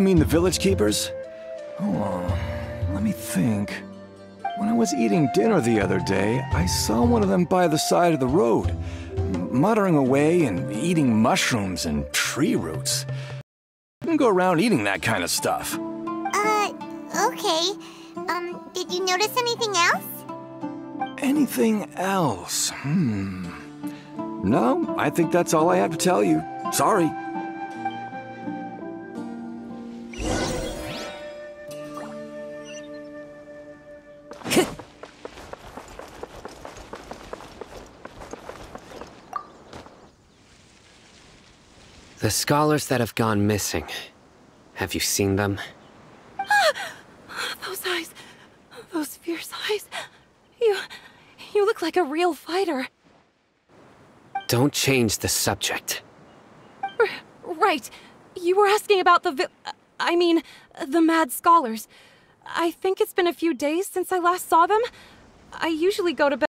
missing scholars went? You mean the village keepers? Oh, let me think. When I was eating dinner the other day, I saw one of them by the side of the road, muttering away and eating mushrooms and tree roots. You can go around eating that kind of stuff. Uh, okay. Um, did you notice anything else? Anything else? Hmm. No, I think that's all I have to tell you. Sorry. The scholars that have gone missing. Have you seen them? Those eyes. Those fierce eyes. You. You look like a real fighter. Don't change the subject. R right. You were asking about the vi- I mean, the mad scholars. I think it's been a few days since I last saw them. I usually go to bed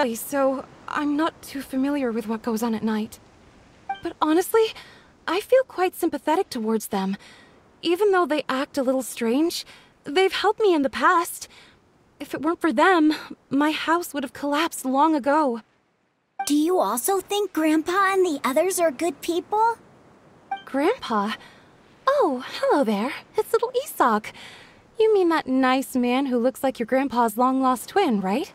early, so I'm not too familiar with what goes on at night. But honestly, I feel quite sympathetic towards them. Even though they act a little strange, they've helped me in the past. If it weren't for them, my house would have collapsed long ago. Do you also think Grandpa and the others are good people? Grandpa? Oh, hello there. It's little Isak. You mean that nice man who looks like your grandpa's long lost twin, right?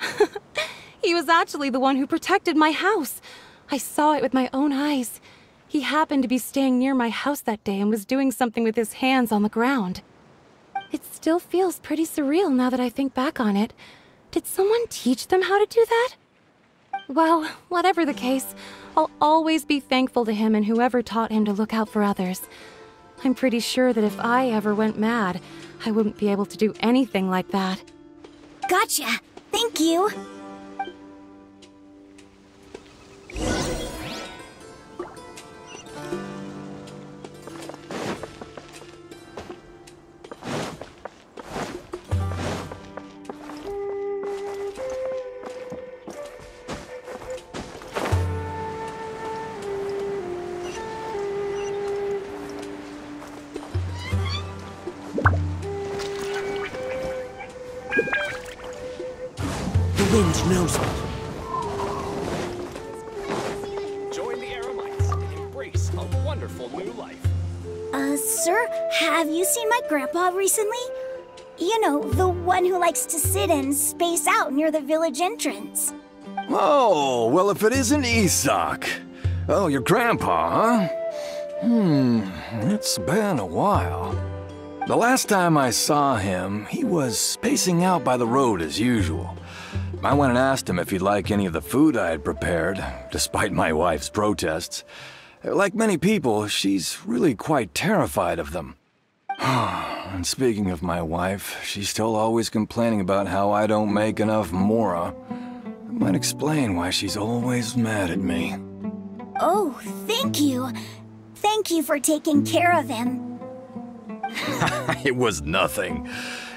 he was actually the one who protected my house. I saw it with my own eyes. He happened to be staying near my house that day and was doing something with his hands on the ground. It still feels pretty surreal now that I think back on it. Did someone teach them how to do that? Well, whatever the case, I'll always be thankful to him and whoever taught him to look out for others. I'm pretty sure that if I ever went mad, I wouldn't be able to do anything like that. Gotcha. Thank you. Seen my grandpa recently? You know, the one who likes to sit and space out near the village entrance. Oh, well, if it isn't Isak. Oh, your grandpa, huh? Hmm, it's been a while. The last time I saw him, he was spacing out by the road as usual. I went and asked him if he'd like any of the food I had prepared, despite my wife's protests. Like many people, she's really quite terrified of them. and speaking of my wife, she's still always complaining about how I don't make enough mora. That might explain why she's always mad at me. Oh, thank you. Thank you for taking care of him. it was nothing.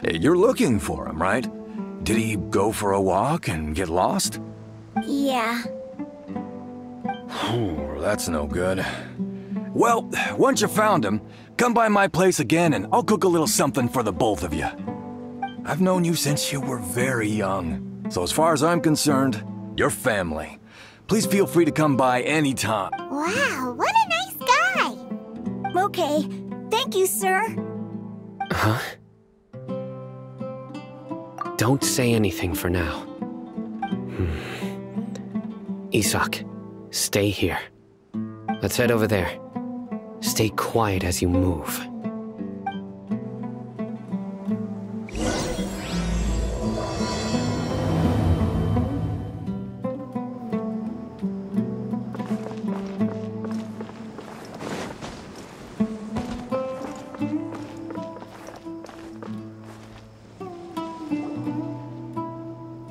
You're looking for him, right? Did he go for a walk and get lost? Yeah. Oh, that's no good. Well, once you found him, come by my place again and I'll cook a little something for the both of you. I've known you since you were very young, so as far as I'm concerned, you're family. Please feel free to come by anytime. Wow, what a nice guy. Okay, thank you, sir. Huh? Don't say anything for now. Hmm. Isak, stay here. Let's head over there. Stay quiet as you move.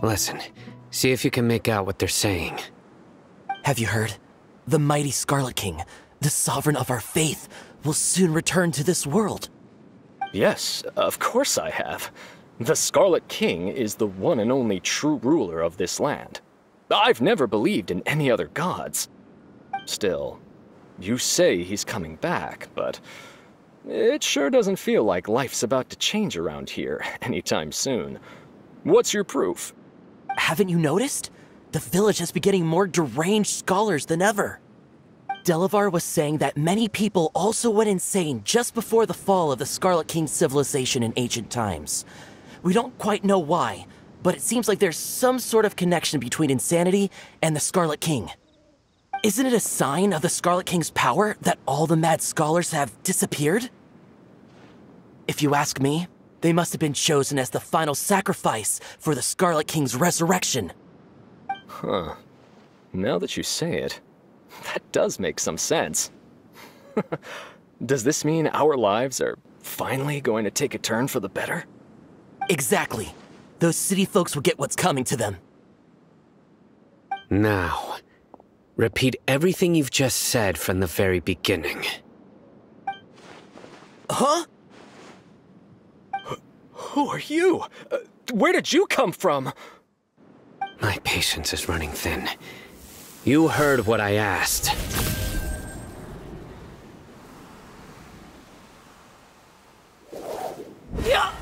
Listen, see if you can make out what they're saying. Have you heard? The mighty Scarlet King, the sovereign of our faith, will soon return to this world. Yes, of course I have. The Scarlet King is the one and only true ruler of this land. I've never believed in any other gods. Still, You say he's coming back, but it sure doesn't feel like life's about to change around here anytime soon. What's your proof? Haven't you noticed? The village has been getting more deranged scholars than ever. Delavar was saying that many people also went insane just before the fall of the Scarlet King civilization in ancient times. We don't quite know why, but it seems like there's some sort of connection between insanity and the Scarlet King. Isn't it a sign of the Scarlet King's power that all the mad scholars have disappeared? If you ask me, they must have been chosen as the final sacrifice for the Scarlet King's resurrection. Huh. Now that you say it, that does make some sense. does this mean our lives are finally going to take a turn for the better? Exactly. Those city folks will get what's coming to them. Now, repeat everything you've just said from the very beginning. Huh? Who are you? Uh, where did you come from? My patience is running thin. You heard what I asked. Yeah,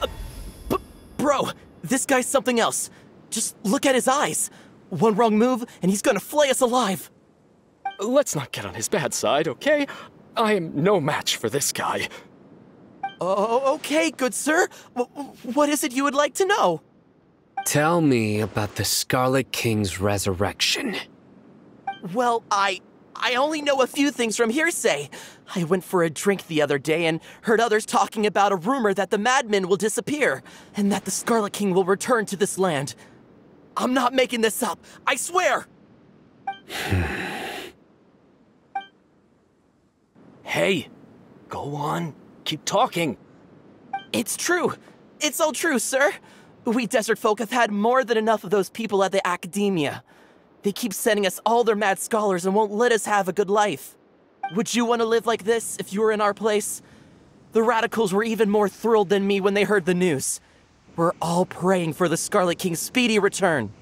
b bro, this guy's something else. Just look at his eyes. One wrong move, and he's gonna flay us alive. Let's not get on his bad side, okay? I am no match for this guy. Oh, okay, good sir. W what is it you would like to know? Tell me about the Scarlet King's resurrection. Well, I... I only know a few things from hearsay. I went for a drink the other day and heard others talking about a rumor that the madmen will disappear, and that the Scarlet King will return to this land. I'm not making this up, I swear! hey, go on. Keep talking. It's true. It's all true, sir. We desert folk have had more than enough of those people at the academia. They keep sending us all their mad scholars and won't let us have a good life. Would you want to live like this if you were in our place? The radicals were even more thrilled than me when they heard the news. We're all praying for the Scarlet King's speedy return.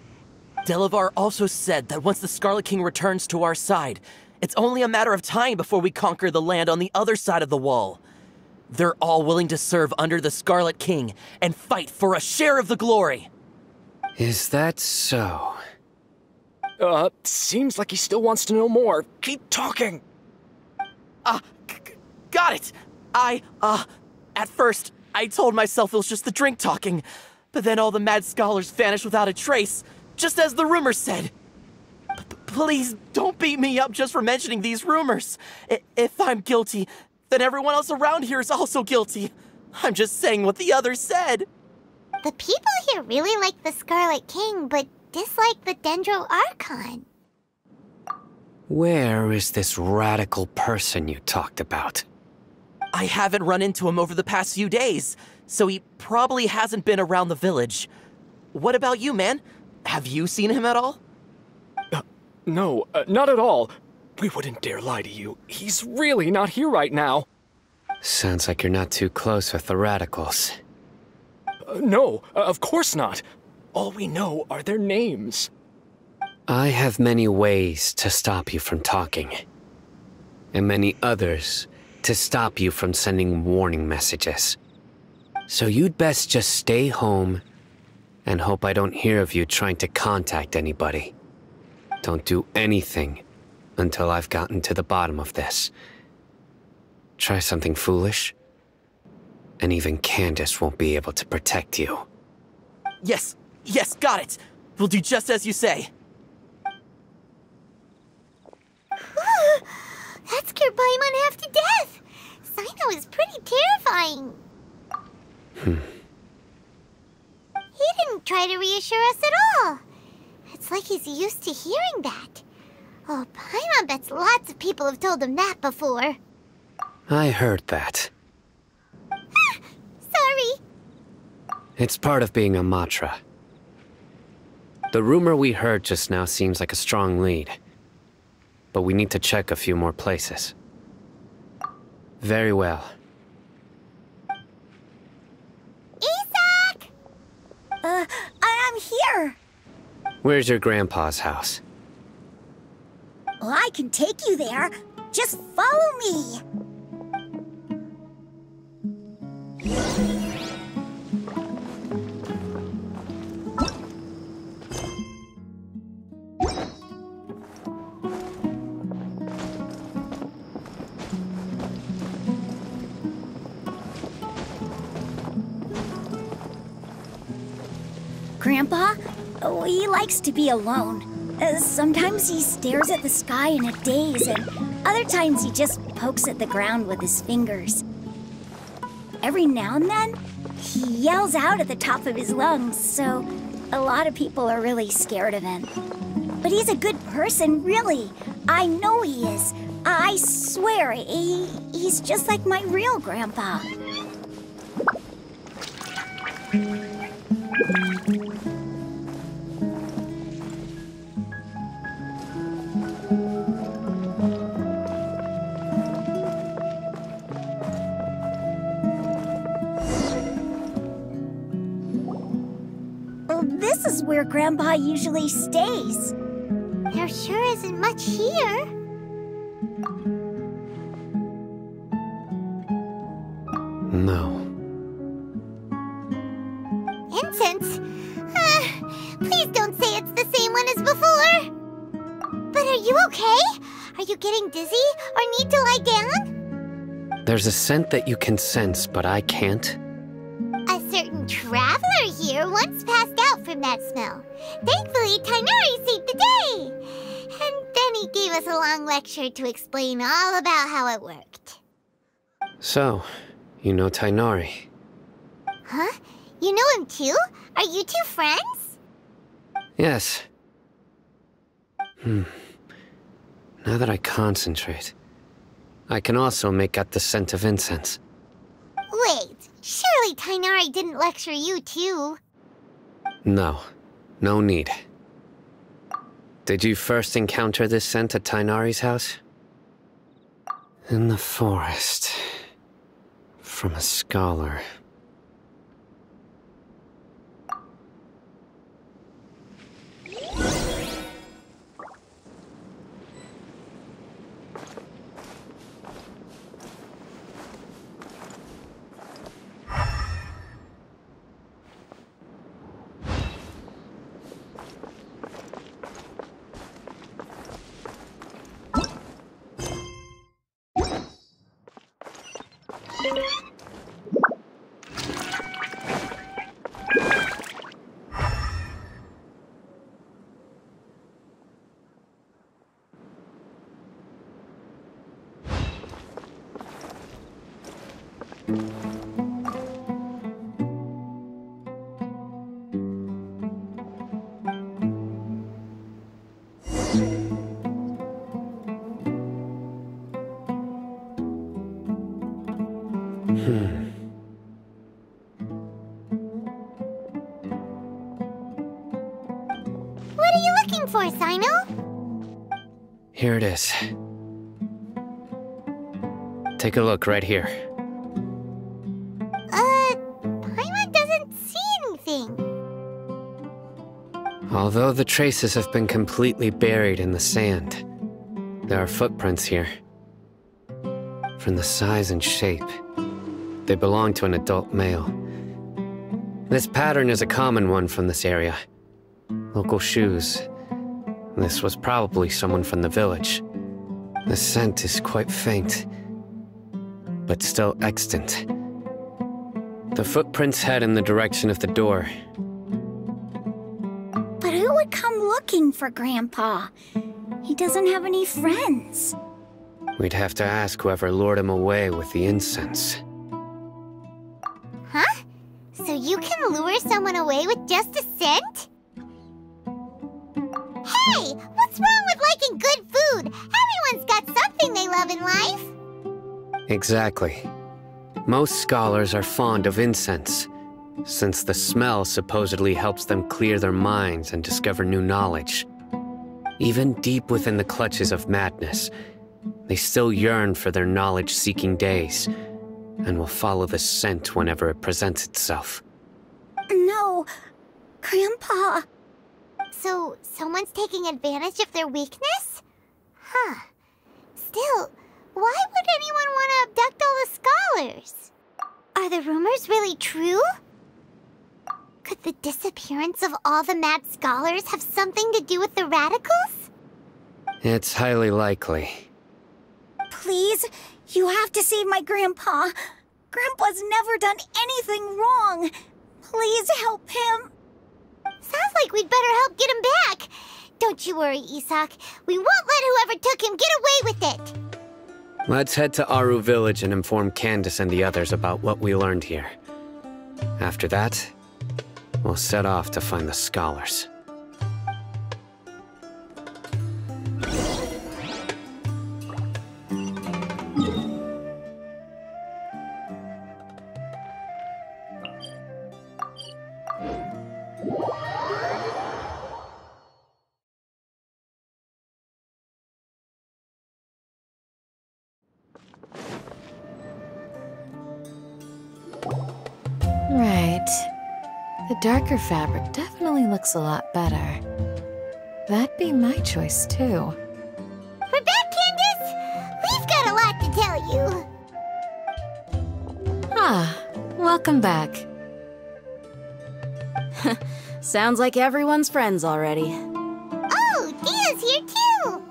Delavar also said that once the Scarlet King returns to our side, it's only a matter of time before we conquer the land on the other side of the wall. They're all willing to serve under the Scarlet King and fight for a share of the glory. Is that so? Uh, seems like he still wants to know more. Keep talking. Ah, uh, got it. I, uh, at first, I told myself it was just the drink talking, but then all the mad scholars vanished without a trace, just as the rumors said. P please don't beat me up just for mentioning these rumors. I if I'm guilty, then everyone else around here is also guilty. I'm just saying what the others said. The people here really like the Scarlet King, but dislike the Dendro Archon. Where is this radical person you talked about? I haven't run into him over the past few days, so he probably hasn't been around the village. What about you, man? Have you seen him at all? Uh, no, uh, not at all. We wouldn't dare lie to you. He's really not here right now. Sounds like you're not too close with the radicals. Uh, no, uh, of course not. All we know are their names. I have many ways to stop you from talking. And many others to stop you from sending warning messages. So you'd best just stay home and hope I don't hear of you trying to contact anybody. Don't do anything until I've gotten to the bottom of this. Try something foolish, and even Candace won't be able to protect you. Yes, yes, got it. We'll do just as you say. that scared Paimon half to death. Cyno is pretty terrifying. Hmm. He didn't try to reassure us at all. It's like he's used to hearing that. Oh, Paimon bets lots of people have told him that before. I heard that. Sorry. It's part of being a Matra. The rumor we heard just now seems like a strong lead. But we need to check a few more places. Very well. Isak! Uh, I am here. Where's your grandpa's house? Well, I can take you there. Just follow me. Likes to be alone. Uh, sometimes he stares at the sky in a daze, and other times he just pokes at the ground with his fingers. Every now and then, he yells out at the top of his lungs, so a lot of people are really scared of him. But he's a good person, really. I know he is. I swear, he, he's just like my real grandpa. Where Grandpa usually stays. There sure isn't much here. No. Incense? Uh, please don't say it's the same one as before. But are you okay? Are you getting dizzy or need to lie down? There's a scent that you can sense, but I can't. That smell. Thankfully, Tighnari saved the day. And then he gave us a long lecture to explain all about how it worked. So, you know Tighnari. Huh? You know him too? Are you two friends? Yes. Hmm. Now that I concentrate, I can also make out the scent of incense. Wait, surely Tighnari didn't lecture you too. No, no need. Did you first encounter this scent at Tighnari's house? In the forest. From a scholar. Here it is. Take a look right here. Uh, Paimon doesn't see anything. Although the traces have been completely buried in the sand, there are footprints here. From the size and shape, they belong to an adult male. This pattern is a common one from this area. Local shoes. This was probably someone from the village. The scent is quite faint, but still extant. The footprints head in the direction of the door, But who would come looking for Grandpa? He doesn't have any friends. We'd have to ask whoever lured him away with the incense. Huh? So you can lure someone away with just a scent? Hey, what's wrong with liking good food? Everyone's got something they love in life. Exactly. Most scholars are fond of incense, since the smell supposedly helps them clear their minds and discover new knowledge. Even deep within the clutches of madness, they still yearn for their knowledge seeking days, and will follow the scent whenever it presents itself. No, Grandpa. So someone's taking advantage of their weakness? Huh. Still, Why would anyone want to abduct all the scholars? Are the rumors really true? Could the disappearance of all the mad scholars have something to do with the radicals? It's highly likely. Please, you have to save my grandpa. Grandpa's never done anything wrong. Please help him. Sounds like we'd better help get him back. Don't you worry, Isak. We won't let whoever took him get away with it. Let's head to Aaru Village and inform Candace and the others about what we learned here. After that, we'll set off to find the scholars. The darker fabric definitely looks a lot better. That'd be my choice, too. We're back, Candace! We've got a lot to tell you. Ah, welcome back. Sounds like everyone's friends already. Oh, Dehya's here too!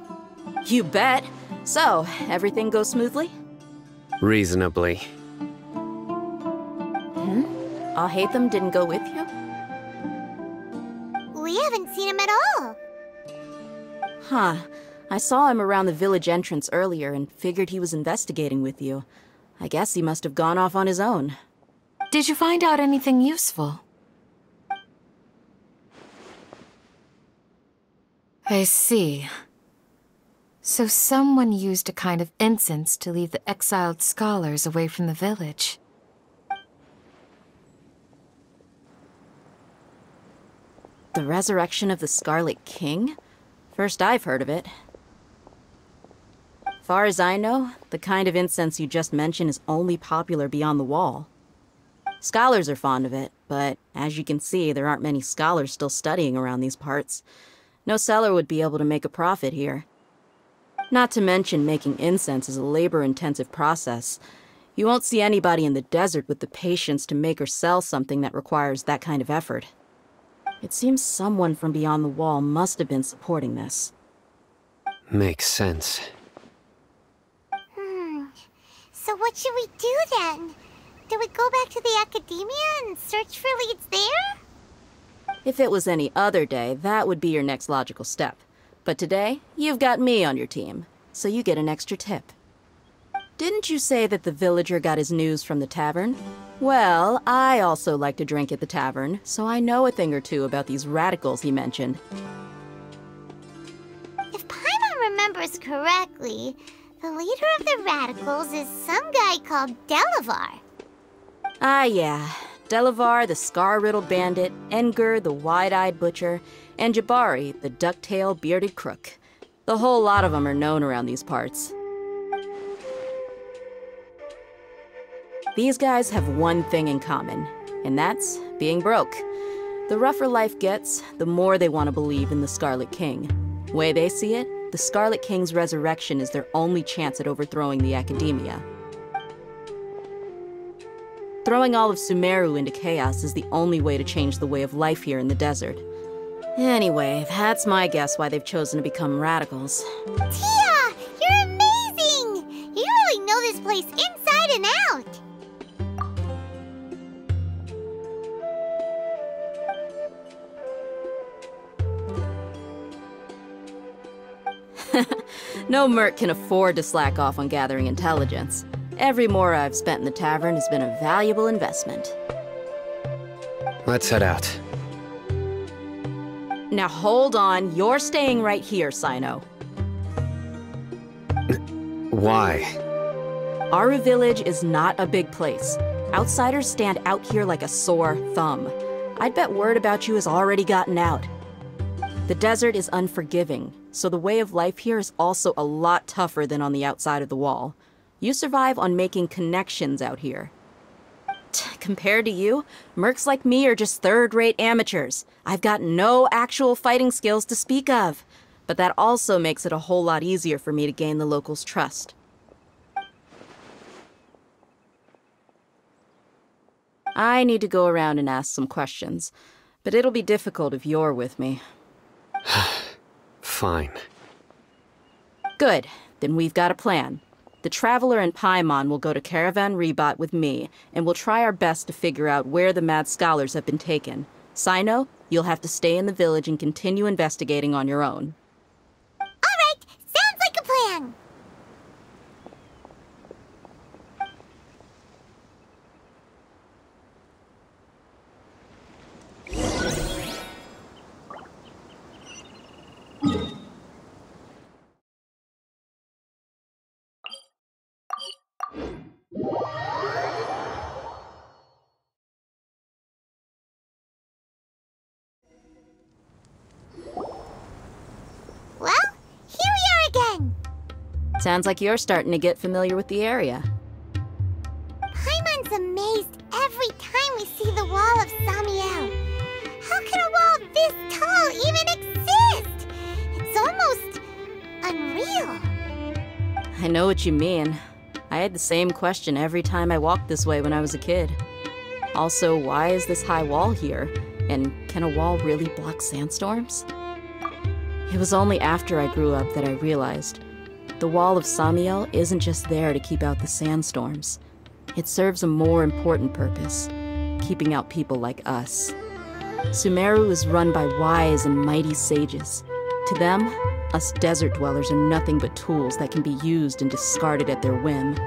You bet. So, everything goes smoothly? Reasonably. Hmm? Alhaitham didn't go with you? At all. Huh. I saw him around the village entrance earlier and figured he was investigating with you. I guess he must have gone off on his own. Did you find out anything useful? I see. So someone used a kind of incense to lead the exiled scholars away from the village. The resurrection of the Scarlet King? First I've heard of it. Far as I know, the kind of incense you just mentioned is only popular beyond the wall. Scholars are fond of it, but as you can see, there aren't many scholars still studying around these parts. No seller would be able to make a profit here. Not to mention, making incense is a labor intensive process. You won't see anybody in the desert with the patience to make or sell something that requires that kind of effort. It seems someone from beyond the wall must have been supporting this. Makes sense. Hmm. So what should we do then? Do we go back to the academia and search for leads there? If it was any other day, that would be your next logical step. But today, you've got me on your team, so you get an extra tip. Didn't you say that the villager got his news from the tavern? Well, I also like to drink at the tavern, so I know a thing or two about these radicals he mentioned. If Paimon remembers correctly, the leader of the radicals is some guy called Delavar. Ah, yeah. Delavar, the scar-riddled bandit, Engur, the wide-eyed butcher, and Jabari, the duck-tailed bearded crook. The whole lot of them are known around these parts. These guys have one thing in common, and that's being broke. The rougher life gets, the more they want to believe in the Scarlet King. Way they see it, the Scarlet King's resurrection is their only chance at overthrowing the Academia. Throwing all of Sumeru into chaos is the only way to change the way of life here in the desert. Anyway, that's my guess why they've chosen to become radicals. No merc can afford to slack off on gathering intelligence. Every Mora I've spent in the tavern has been a valuable investment. Let's head out. Now hold on, you're staying right here, Cyno. Why? Aaru Village is not a big place. Outsiders stand out here like a sore thumb. I'd bet word about you has already gotten out. The desert is unforgiving, so the way of life here is also a lot tougher than on the outside of the wall. You survive on making connections out here. Compared to you, mercs like me are just third rate amateurs. I've got no actual fighting skills to speak of. But that also makes it a whole lot easier for me to gain the locals' trust. I need to go around and ask some questions, but it'll be difficult if you're with me. Fine. Good. Then we've got a plan. The Traveler and Paimon will go to Caravan Ribat with me, and we'll try our best to figure out where the Mad Scholars have been taken. Cyno, you'll have to stay in the village and continue investigating on your own. All right, sounds like a plan. Well, here we are again. Sounds like you're starting to get familiar with the area. Paimon's amazed every time we see the wall of Samiel. How can a wall this tall even exist? It's almost unreal. I know what you mean. I had the same question every time I walked this way when I was a kid. Also, why is this high wall here? And can a wall really block sandstorms? It was only after I grew up that I realized the wall of Samiel isn't just there to keep out the sandstorms. It serves a more important purpose keeping out people like us. Sumeru is run by wise and mighty sages. To them, us desert dwellers are nothing but tools that can be used and discarded at their whim.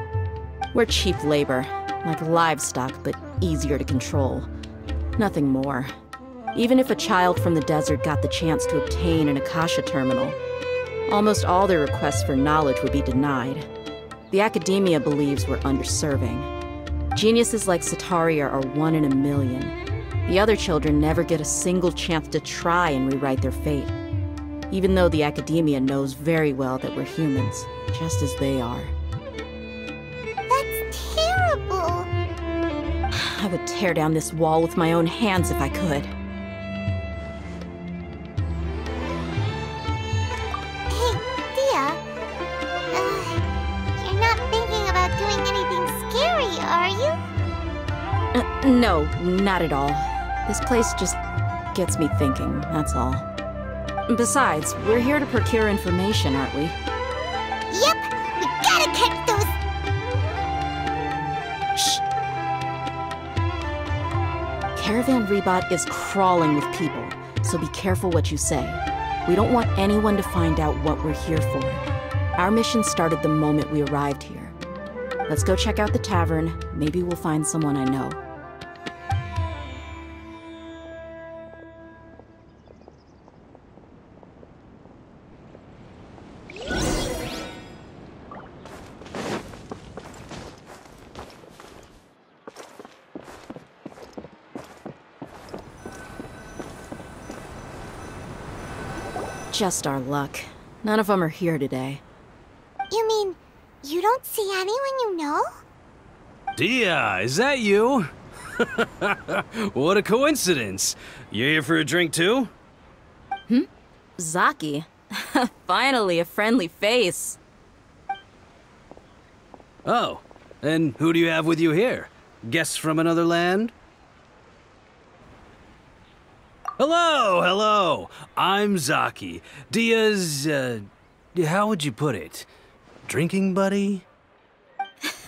We're cheap labor, like livestock, but easier to control. Nothing more. Even if a child from the desert got the chance to obtain an Akasha terminal, almost all their requests for knowledge would be denied. The academia believes we're underserving. Geniuses like Setaria are one in a million. The other children never get a single chance to try and rewrite their fate. Even though the academia knows very well that we're humans, just as they are. That's terrible. I would tear down this wall with my own hands if I could. Hey, Dehya. Uh, you're not thinking about doing anything scary, are you? Uh, no, not at all. This place just gets me thinking, that's all. Besides, we're here to procure information, aren't we? Yep, we gotta catch those. Shh. Caravan Ribat is crawling with people, so be careful what you say. We don't want anyone to find out what we're here for. Our mission started the moment we arrived here. Let's go check out the tavern. Maybe we'll find someone I know. Just our luck. None of them are here today. You mean you don't see anyone you know? Dehya, is that you? what a coincidence. You here for a drink too? Hmm? Zaki. Finally, a friendly face. Oh, and who do you have with you here? Guests from another land? Hello, hello. I'm Zaki. Dehya's, uh, how would you put it? Drinking buddy?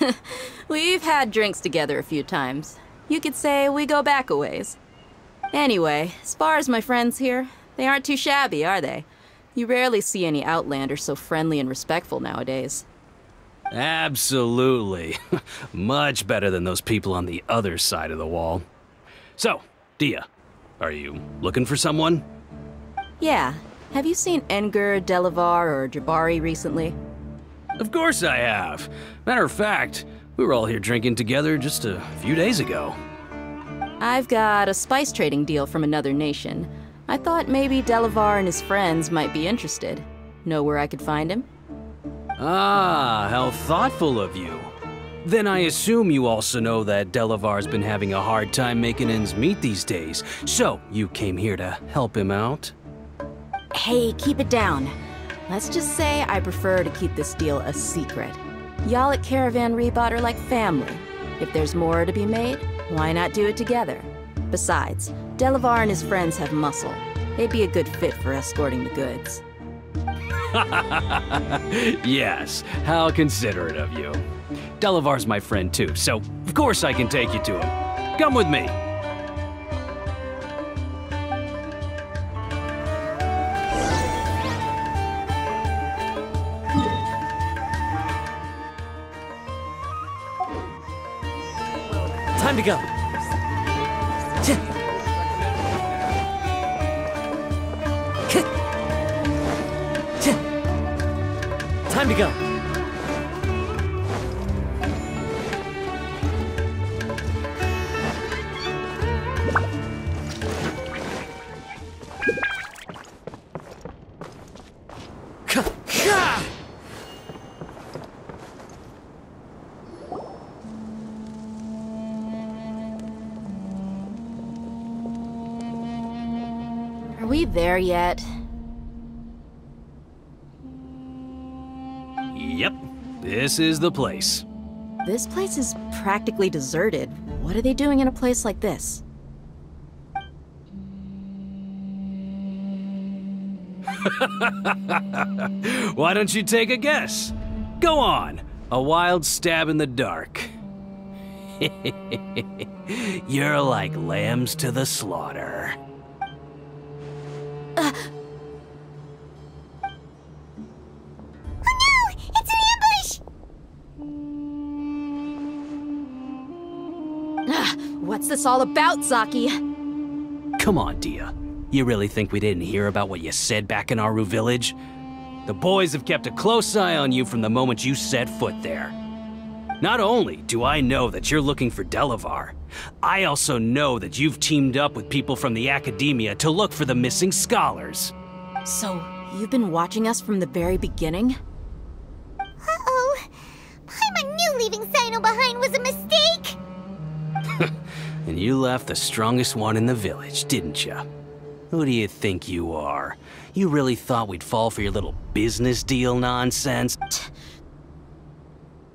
We've had drinks together a few times. You could say we go back a ways. Anyway, as far as my friends here, they aren't too shabby, are they? You rarely see any Outlanders so friendly and respectful nowadays. Absolutely. Much better than those people on the other side of the wall. So, Dia, are you looking for someone? Yeah. Have you seen Enger, Delavar, or Jabari recently? Of course I have. Matter of fact, we were all here drinking together just a few days ago. I've got a spice trading deal from another nation. I thought maybe Delavar and his friends might be interested. Know where I could find him? Ah, how thoughtful of you. Then I assume you also know that Delavar's been having a hard time making ends meet these days, so you came here to help him out? Hey, keep it down. Let's just say I prefer to keep this deal a secret. Y'all at Caravan Ribat are like family. If there's more to be made, Why not do it together? Besides, Delavar and his friends have muscle. They'd be a good fit for escorting the goods. yes, how considerate of you. Delavar's my friend too, so of course I can take you to him. Come with me. This is the place. This place is practically deserted. What are they doing in a place like this? Why don't you take a guess? Go on, a wild stab in the dark. You're like lambs to the slaughter. What's this all about, Zaki? Come on, Dehya. You really think we didn't hear about what you said back in Aaru village? The boys have kept a close eye on you from the moment you set foot there. Not only do I know that you're looking for Delavar, I also know that you've teamed up with people from the Academia to look for the missing scholars. So, you've been watching us from the very beginning? Uh-oh. Paimon knew leaving Cyno behind was a mistake! And you left the strongest one in the village, didn't you? Who do you think you are? You really thought we'd fall for your little business deal nonsense?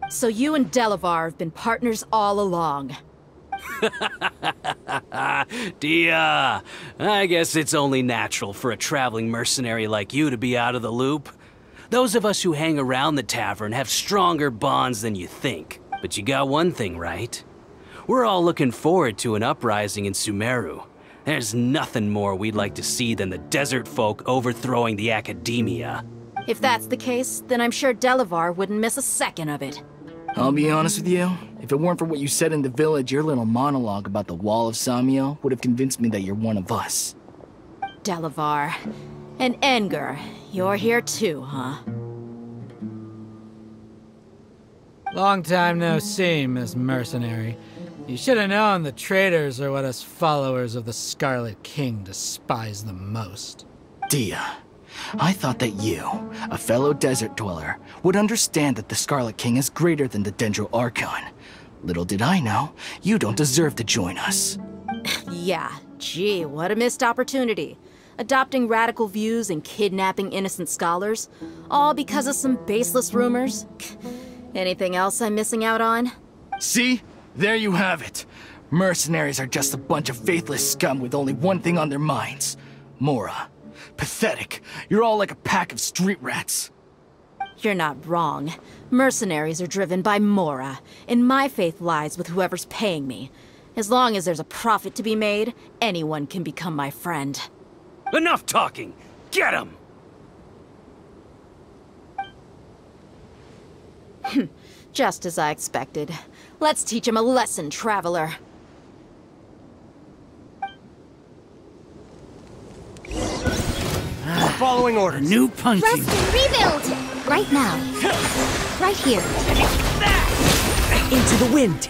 So you and Delavar have been partners all along. Dehya, I guess it's only natural for a traveling mercenary like you to be out of the loop. Those of us who hang around the tavern have stronger bonds than you think. But you got one thing right. We're all looking forward to an uprising in Sumeru. There's nothing more we'd like to see than the desert folk overthrowing the Academia. If that's the case, then I'm sure Delavar wouldn't miss a second of it. I'll be honest with you. If it weren't for what you said in the village, your little monologue about the Wall of Samiel would have convinced me that you're one of us. Delavar. And Enger, you're here too, huh? Long time no see, Miss Mercenary. You should have known the traitors are what us followers of the Scarlet King despise the most. Dehya, I thought that you, a fellow desert dweller, would understand that the Scarlet King is greater than the Dendro Archon. Little did I know, you don't deserve to join us. Yeah, gee, what a missed opportunity. Adopting radical views and kidnapping innocent scholars, all because of some baseless rumors. Anything else I'm missing out on? See? There you have it. Mercenaries are just a bunch of faithless scum with only one thing on their minds. Mora. Pathetic. You're all like a pack of street rats. You're not wrong. Mercenaries are driven by Mora, and my faith lies with whoever's paying me. As long as there's a profit to be made, anyone can become my friend. Enough talking! Get him! Just as I expected. Let's teach him a lesson, traveler. Following orders. New punching. Rust rebuild! Right now. Right here. Into the wind.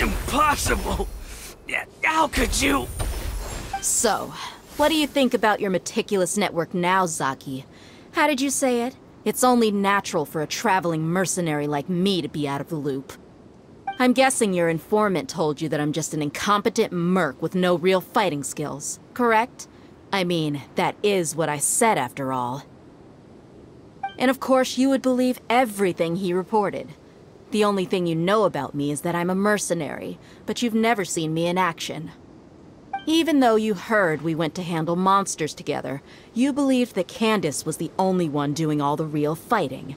Impossible! How could you? So, what do you think about your meticulous network now, Zaki? How did you say it? It's only natural for a traveling mercenary like me to be out of the loop. I'm guessing your informant told you that I'm just an incompetent merc with no real fighting skills, correct? I mean, that is what I said after all. And of course, you would believe everything he reported. The only thing you know about me is that I'm a mercenary, but you've never seen me in action. Even though you heard we went to handle monsters together, you believed that Candace was the only one doing all the real fighting.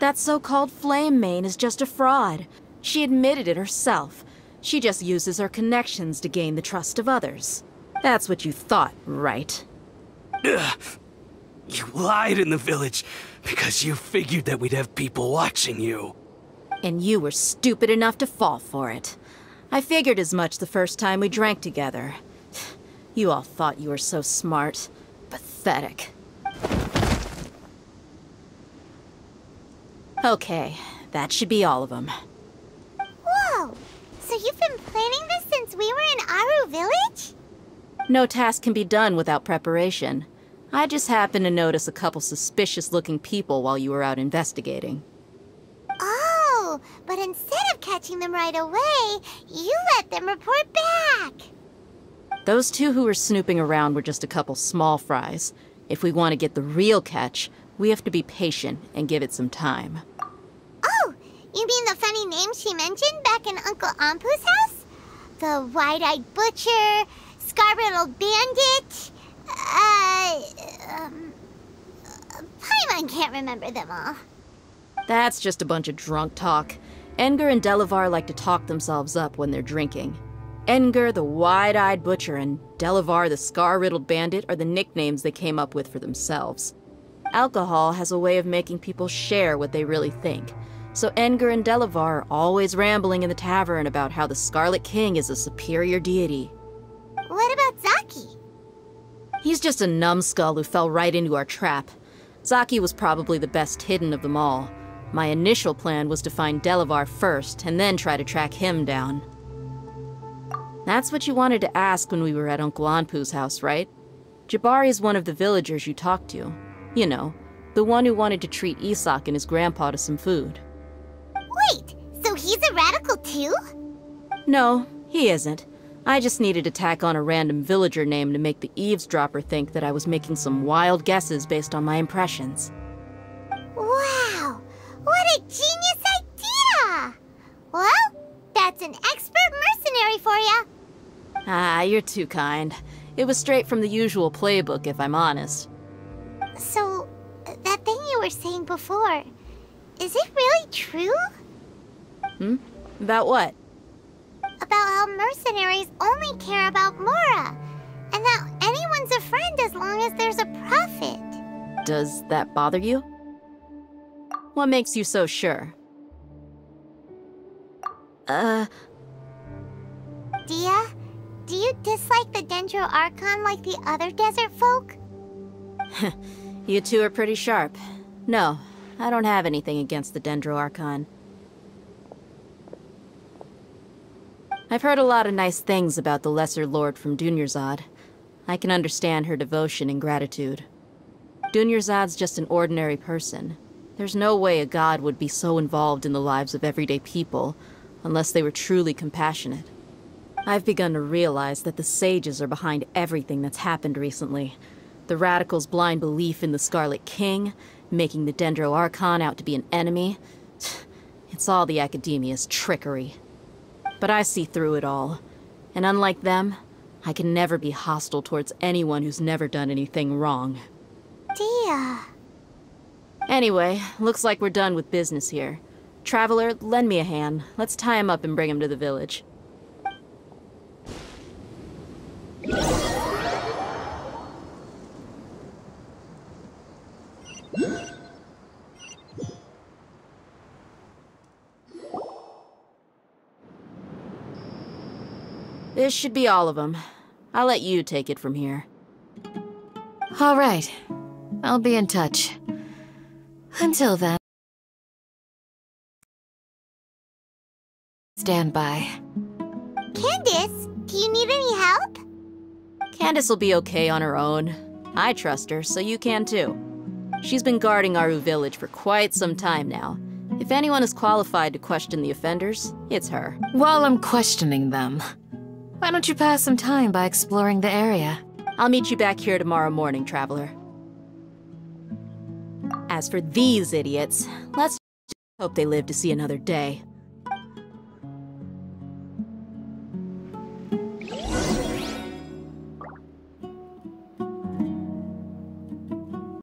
That so-called Flame Mane is just a fraud. She admitted it herself. She just uses her connections to gain the trust of others. That's what you thought, right? Ugh. You lied in the village because you figured that we'd have people watching you. And you were stupid enough to fall for it. I figured as much the first time we drank together. You all thought you were so smart. Pathetic. Okay, that should be all of them. Whoa! So you've been planning this since we were in Aaru Village? No task can be done without preparation. I just happened to notice a couple suspicious-looking people while you were out investigating. Oh, but instead catching them right away, you let them report back. Those two who were snooping around were just a couple small fries. If we want to get the real catch, we have to be patient and give it some time. Oh, you mean the funny name she mentioned back in Uncle Anpu's house? The wide-eyed butcher, scar-riddled bandit, uh, um, Paimon can't remember them all. That's just a bunch of drunk talk. Engar and Delavar like to talk themselves up when they're drinking. Engar, the wide-eyed butcher, and Delavar, the scar-riddled bandit, are the nicknames they came up with for themselves. Alcohol has a way of making people share what they really think. So Engar and Delavar are always rambling in the tavern about how the Scarlet King is a superior deity. What about Zaki? He's just a numbskull who fell right into our trap. Zaki was probably the best hidden of them all. My initial plan was to find Delavar first, and then try to track him down. That's what you wanted to ask when we were at Uncle Anpu's house, right? Jabari is one of the villagers you talked to. You know, the one who wanted to treat Isak and his grandpa to some food. Wait, so he's a radical too? No, he isn't. I just needed to tack on a random villager name to make the eavesdropper think that I was making some wild guesses based on my impressions. What a genius idea! Well, that's an expert mercenary for you. Ah, you're too kind. It was straight from the usual playbook, if I'm honest. So, that thing you were saying before, is it really true? Hmm? About what? About how mercenaries only care about Mora, and that anyone's a friend as long as there's a profit. Does that bother you? What makes you so sure? Uh, Dehya, do you dislike the Dendro Archon like the other desert folk? you two are pretty sharp. No, I don't have anything against the Dendro Archon. I've heard a lot of nice things about the Lesser Lord from Dunyarzad. I can understand her devotion and gratitude. Dunyarzad's just an ordinary person. There's no way a god would be so involved in the lives of everyday people, unless they were truly compassionate. I've begun to realize that the sages are behind everything that's happened recently. The radicals' blind belief in the Scarlet King, making the Dendro Archon out to be an enemy. It's all the Academia's trickery. But I see through it all. And unlike them, I can never be hostile towards anyone who's never done anything wrong. Dehya. Anyway, looks like we're done with business here. Traveler, lend me a hand. Let's tie him up and bring him to the village. This should be all of them. I'll let you take it from here. All right. I'll be in touch. Until then. Stand by. Candace, do you need any help? Candace will be okay on her own. I trust her, so you can too. She's been guarding Aaru Village for quite some time now. If anyone is qualified to question the offenders, it's her. While I'm questioning them, why don't you pass some time by exploring the area? I'll meet you back here tomorrow morning, Traveler. As for these idiots, let's hope they live to see another day.